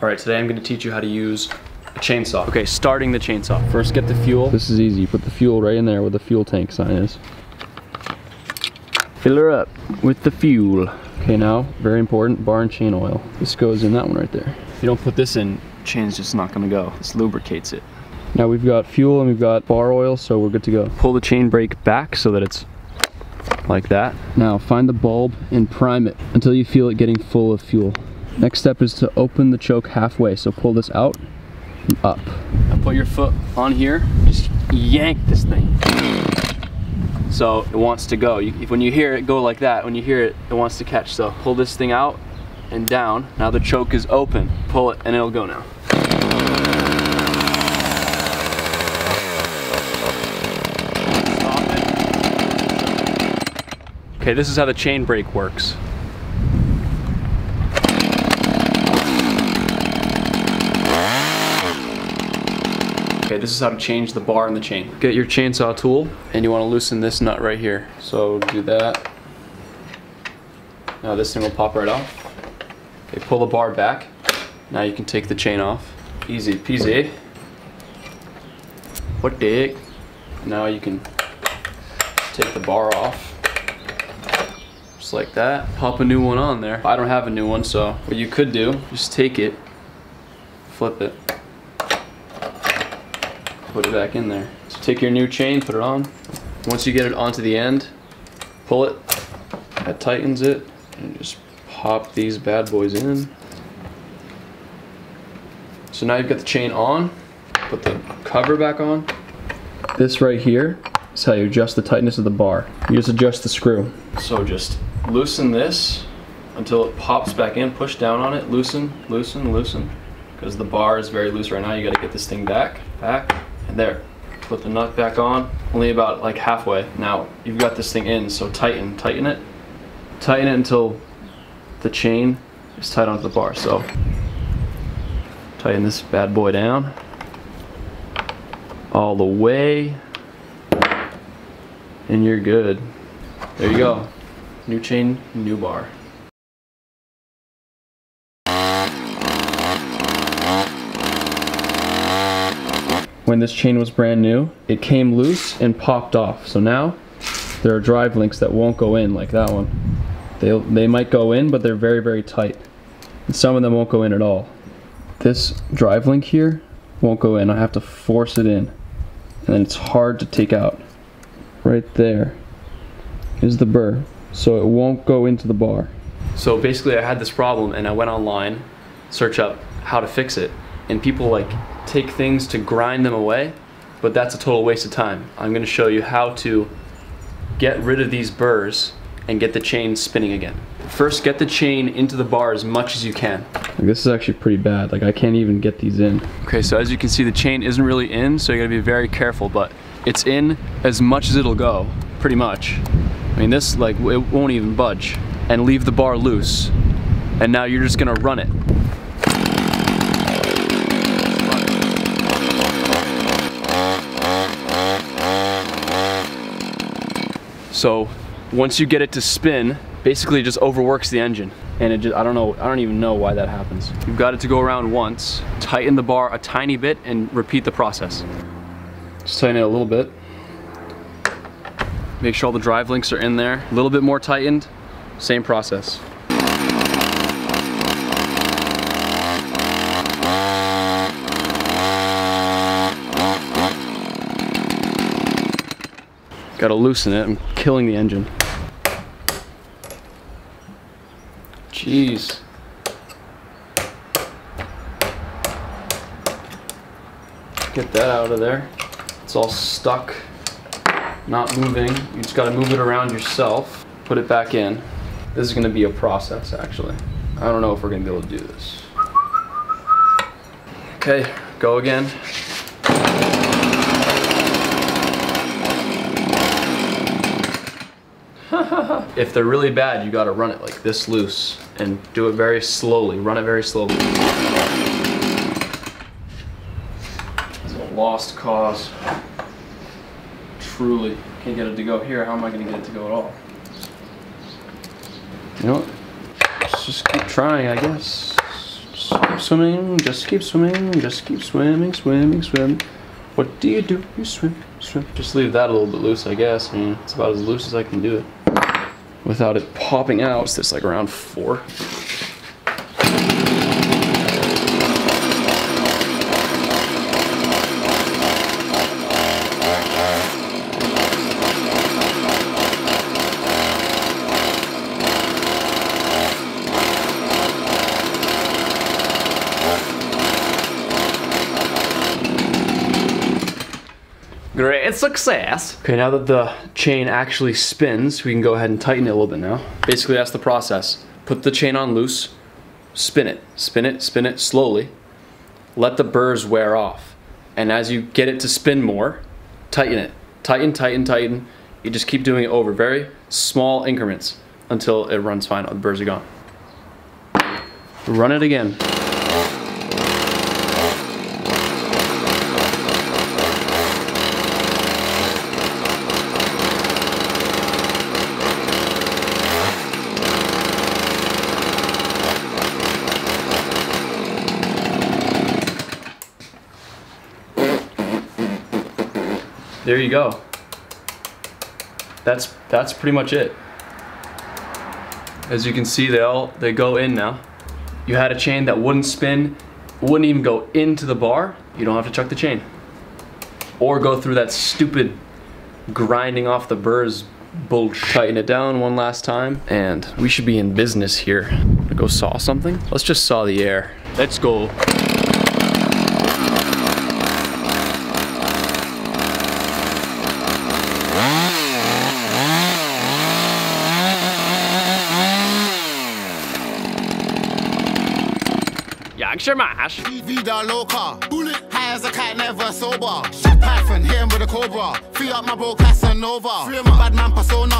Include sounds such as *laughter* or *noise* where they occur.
All right, today I'm gonna teach you how to use a chainsaw. Okay, starting the chainsaw. First get the fuel. This is easy. You put the fuel right in there where the fuel tank sign is. Fill her up with the fuel. Okay, now, very important, bar and chain oil. This goes in that one right there. If you don't put this in, chain's just not gonna go. This lubricates it. Now we've got fuel and we've got bar oil, so we're good to go. Pull the chain brake back so that it's like that. Now find the bulb and prime it until you feel it getting full of fuel. Next step is to open the choke halfway, so pull this out and up. Now put your foot on here, just yank this thing. So it wants to go. You, when you hear it go like that, when you hear it, it wants to catch. So pull this thing out and down. Now the choke is open. Pull it and it'll go now. Okay, this is how the chain brake works. Okay, this is how to change the bar in the chain. Get your chainsaw tool and you want to loosen this nut right here. So do that. Now this thing will pop right off. Okay, pull the bar back. Now you can take the chain off. Easy peasy. What heck? Now you can take the bar off. Just like that. Pop a new one on there. I don't have a new one, so what you could do, just take it, flip it, put it back in there. So take your new chain, put it on. Once you get it onto the end, pull it, that tightens it, and just pop these bad boys in. So now you've got the chain on, put the cover back on. This right here is how you adjust the tightness of the bar. You just adjust the screw. So just loosen this until it pops back in, push down on it, loosen, loosen, loosen. Because the bar is very loose right now, you gotta get this thing back, back, there. Put the nut back on, only about like halfway. Now, you've got this thing in, so tighten, tighten it. Tighten it until the chain is tight onto the bar. So, tighten this bad boy down. All the way. And you're good. There you go. New chain, new bar. When this chain was brand new, it came loose and popped off. So now there are drive links that won't go in like that one. They, they might go in, but they're very, very tight. And some of them won't go in at all. This drive link here won't go in. I have to force it in. And then it's hard to take out. Right there is the burr. So it won't go into the bar. So basically I had this problem and I went online, search up how to fix it. And people like take things to grind them away, but that's a total waste of time. I'm gonna show you how to get rid of these burrs and get the chain spinning again. First, get the chain into the bar as much as you can. Like, this is actually pretty bad. Like I can't even get these in. Okay, so as you can see, the chain isn't really in, so you gotta be very careful, but it's in as much as it'll go, pretty much. I mean, this, like, it won't even budge. And leave the bar loose. And now you're just gonna run it. So once you get it to spin, basically it just overworks the engine. And it just, I don't know, I don't even know why that happens. You've got it to go around once, tighten the bar a tiny bit and repeat the process. Just tighten it a little bit. Make sure all the drive links are in there. A little bit more tightened, same process. Gotta loosen it, I'm killing the engine. Jeez. Get that out of there. It's all stuck, not moving. You just gotta move it around yourself, put it back in. This is gonna be a process, actually. I don't know if we're gonna be able to do this. Okay, go again. *laughs* if they're really bad, you gotta run it like this loose and do it very slowly. Run it very slowly. It's a lost cause. Truly. Can't get it to go here. How am I gonna get it to go at all? You know what? Let's just keep trying, I guess. Just keep swimming, just keep swimming, just keep swimming, swimming, swimming. What do you do? You swim, swim. Just leave that a little bit loose, I guess. I mean, it's about as loose as I can do it. Without it popping out, it's this like around four. Great success. Okay, now that the chain actually spins, we can go ahead and tighten it a little bit now. Basically, that's the process. Put the chain on loose, spin it, spin it, spin it slowly. Let the burrs wear off. And as you get it to spin more, tighten it. Tighten, tighten, tighten. You just keep doing it over very small increments until it runs fine. The burrs are gone. Run it again. There you go. That's that's pretty much it. As you can see, they all they go in now. You had a chain that wouldn't spin, wouldn't even go into the bar. You don't have to chuck the chain, or go through that stupid grinding off the burrs bullshit. Tighten it down one last time, and we should be in business here. Go saw something. Let's just saw the air. Let's go. Gangster mash. Vida loca. Bullet. High as a cat, never sober. Shit Python, hit him with a cobra. Free up my bro Casanova. Free my bad man persona.